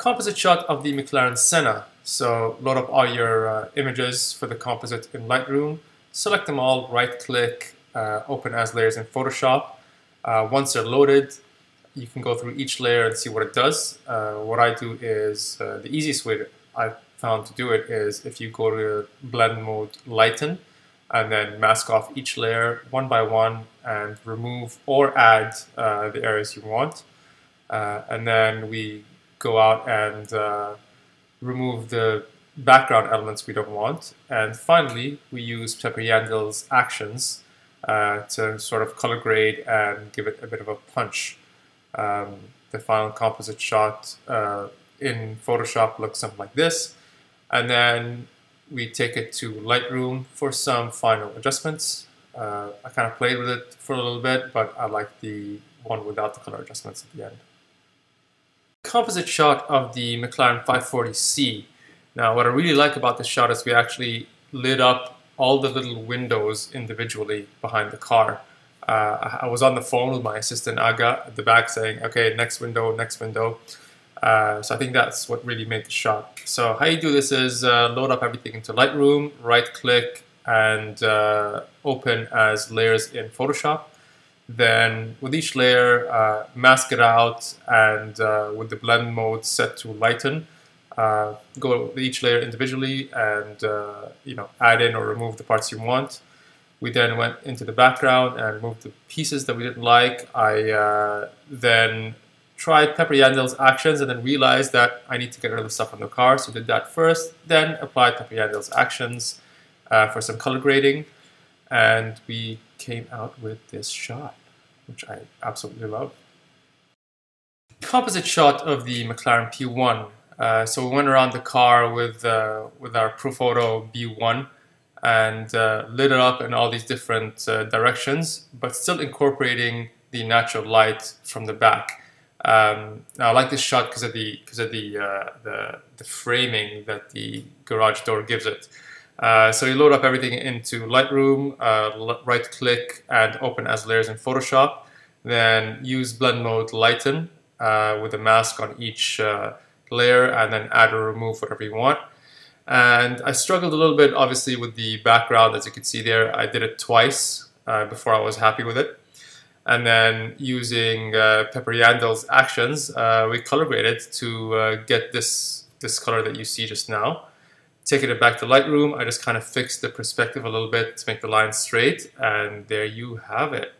composite shot of the McLaren Senna. So load up all your uh, images for the composite in Lightroom, select them all, right click, uh, open as layers in Photoshop. Uh, once they're loaded, you can go through each layer and see what it does. Uh, what I do is, uh, the easiest way I found to do it is if you go to blend mode lighten and then mask off each layer one by one and remove or add uh, the areas you want. and then we go out and uh, remove the background elements we don't want. And finally, we use Pepper Yandell's actions uh, to sort of color grade and give it a bit of a punch. Um, the final composite shot uh, in Photoshop looks something like this. And then we take it to Lightroom for some final adjustments. Uh, I kind of played with it for a little bit, but I like the one without the color adjustments at the end composite shot of the McLaren 540C. Now, what I really like about this shot is we actually lit up all the little windows individually behind the car. Uh, I was on the phone with my assistant Aga at the back saying, okay, next window, next window. Uh, so I think that's what really made the shot. So how you do this is uh, load up everything into Lightroom, right click, and uh, open as layers in Photoshop. Then with each layer, uh, mask it out and uh, with the blend mode set to lighten, uh, go with each layer individually and uh, you know add in or remove the parts you want. We then went into the background and removed the pieces that we didn't like. I uh, then tried Pepper Yandell's actions and then realized that I need to get rid of the stuff on the car, so did that first, then applied Pepper Yandell's actions uh, for some color grading, and we came out with this shot which I absolutely love. Composite shot of the McLaren P1. Uh, so we went around the car with uh, with our Profoto B1 and uh, lit it up in all these different uh, directions, but still incorporating the natural light from the back. Um, I like this shot because of the because of the, uh, the the framing that the garage door gives it. Uh, so you load up everything into Lightroom, uh, right click and open as layers in Photoshop. Then use blend mode lighten uh, with a mask on each uh, layer and then add or remove whatever you want. And I struggled a little bit obviously with the background as you can see there. I did it twice uh, before I was happy with it. And then using uh, Pepper Yandell's actions, we color graded to get this, this color that you see just now taking it back to Lightroom, I just kind of fixed the perspective a little bit to make the line straight, and there you have it.